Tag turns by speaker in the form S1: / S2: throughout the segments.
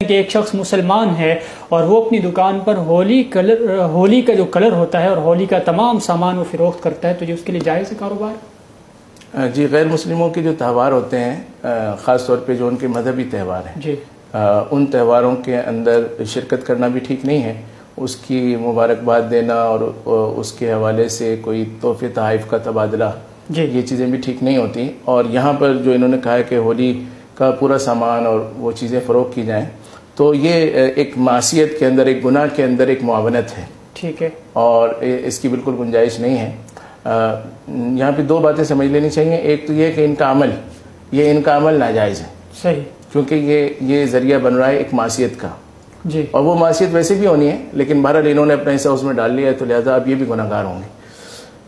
S1: کہ ایک شخص مسلمان ہے اور وہ اپنی دکان پر ہولی کلر ہولی کا جو کلر ہوتا ہے اور ہولی کا تمام سامان وہ فروخت کرتا ہے تو یہ اس کے لیے جائز ہے کاروبار؟
S2: جی غیر مسلموں کے جو تہوار ہوتے ہیں خاص طور پہ جو ان کے مذہبی تہوار ہیں
S1: جی۔
S2: ان تہواروں کے اندر شرکت کرنا بھی ٹھیک نہیں ہے۔ اس کی مبارکباد دینا اور اس کے حوالے سے کوئی تحفے تحائف کا تبادلہ
S1: جی۔
S2: یہ چیزیں بھی ٹھیک نہیں ہوتی۔ اور یہاں پر جو انہوں نے کہا ہے کہ ہولی کا پورا سامان اور وہ چیزیں فروغ کی جائیں تو یہ ایک معاشیت کے اندر ایک گناہ کے اندر ایک معاونت ہے۔
S1: ٹھیک ہے۔
S2: اور اس کی بالکل گنجائش نہیں ہے۔ یہاں پہ دو باتیں سمجھ لینی چاہیے۔ ایک تو یہ کہ ان کا عمل یہ ان کا عمل ناجائز ہے۔
S1: صحیح۔
S2: کیونکہ یہ یہ ذریعہ بن رہا ہے ایک معاشیت کا۔
S1: جی۔
S2: اور وہ معاشیت ویسے بھی ہونی ہے لیکن بہرحال انہوں نے اپنا حصہ اس میں ڈال لیا ہے تو لہٰذا اب یہ بھی گناہ گار ہوں گے۔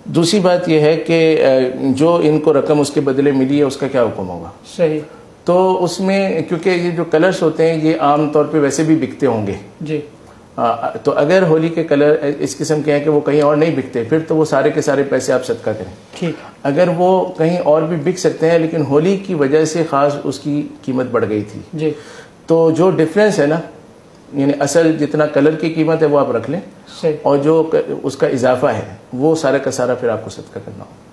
S2: دوسری بات یہ ہے کہ جو ان کو رقم اس کے بدلے ملی ہے اس کا کیا حکم ہوگا؟
S1: صحیح۔
S2: تو اس میں کیونکہ یہ جو کلرس ہوتے ہیں یہ عام طور پہ ویسے بھی بکتے ہوں گے۔
S1: جی۔
S2: تو اگر ہولی کے کلر اس قسم کے ہیں کہ وہ کہیں اور نہیں بکتے پھر تو وہ سارے کے سارے پیسے آپ صدقہ کریں۔
S1: ٹھیک۔
S2: اگر وہ کہیں اور بھی بک سکتے ہیں لیکن ہولی کی وجہ سے خاص اس کی قیمت بڑھ گئی تھی۔
S1: جی۔
S2: تو جو ڈفرینس ہے نا یعنی اصل جتنا کلر کی قیمت ہے وہ آپ رکھ لیں۔ اور جو اس کا اضافہ ہے وہ سارا کا سارا پھر آپ کو صدقہ کرنا ہو